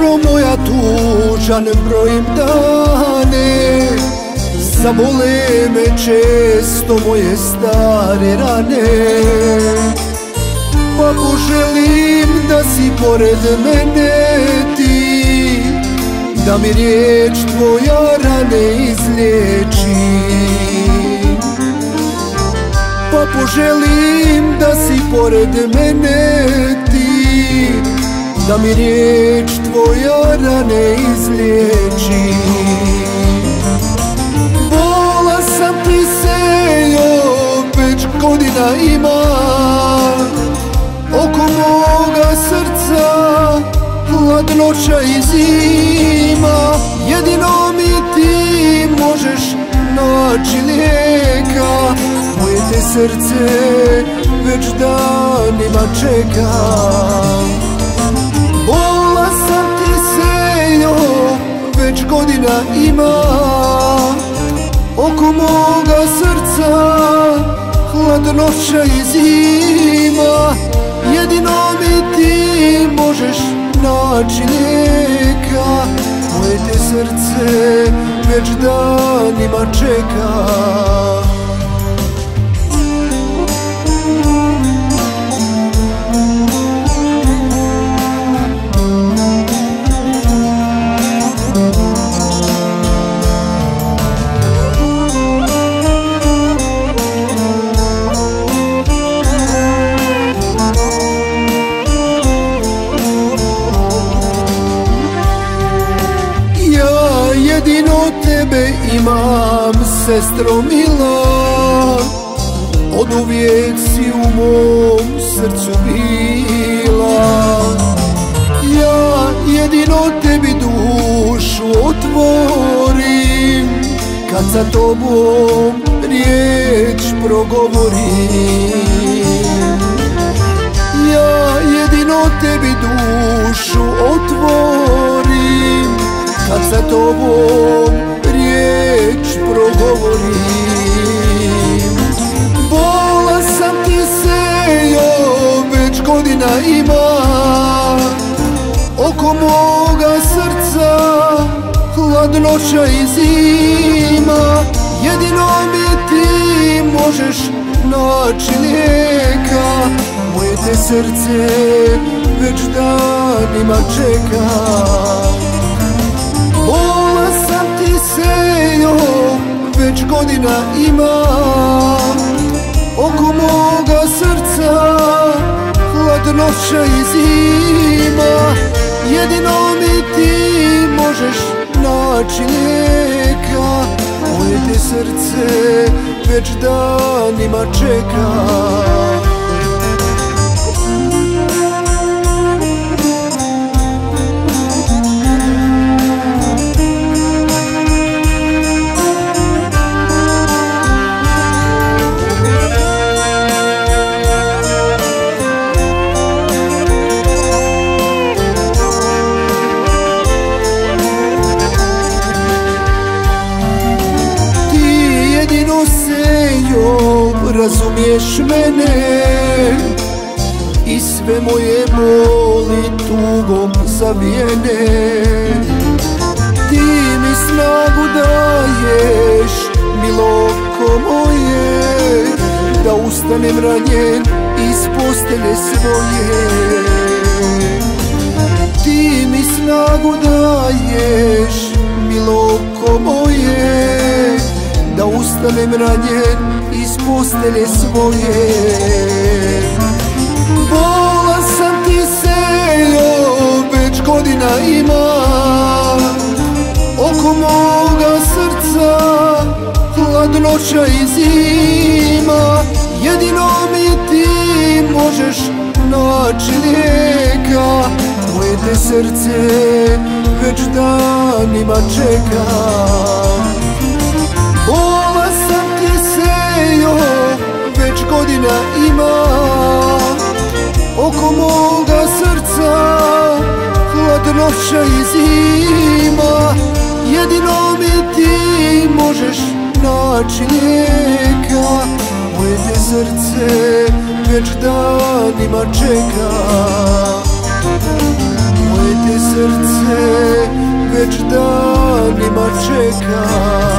sestro moja tužan brojim dane. Zabole me često moje stare rane. Pa poželim da si pored mene ti Da mi riječ tvoja rane izliječi. Pa poželim da si pored mene ti Da mi riječ tvoja rane izliječi. Bola sam ti sejo već godina ima. Oko moga srca hladnoća i zima Jedino mi ti možeš naći lijeka. Moje te srce već danima čeka već godina ima. Oko moga srca hladnoća i zima. Jedino mi ti možeš naći lijeka Moje te srce već danima čeka imam, sestro mila Od uvijek si u mom srcu bila. Ja jedino tebi dušu otvorim Kad sa tobom riječ progovorim. Ja jedino tebi dušu otvorim Kad sa tobom progovorim Bola sam ti sejo već godina ima. Oko moga srca hladnoća i zima Jedino mi ti možeš naći lijeka. Moje te srce već danima čeka godina ima Oko moga srca hladnoća i zima. Jedino mi ti možeš naći lijeka. Moje te srce već danima čeka razumiješ mene? I sve moje boli tugom zavijene. Ti mi snagu daješ, miloko moje Da ustanem ranjen iz postelje svoje. Ti mi snagu daješ, miloko moje ustanem ranjen iz postelje svoje. Bola sam ti sejo već godina ima. Oko moga srca hladnoća i zima Jedino mi ti možeš naći lijeka. Moje te srce već danima čeka godina ima Oko moga srca hladnoća i zima Jedino mi ti možeš naći lijeka. Moje te srce već danima čeka. Moje ti srce već danima čeka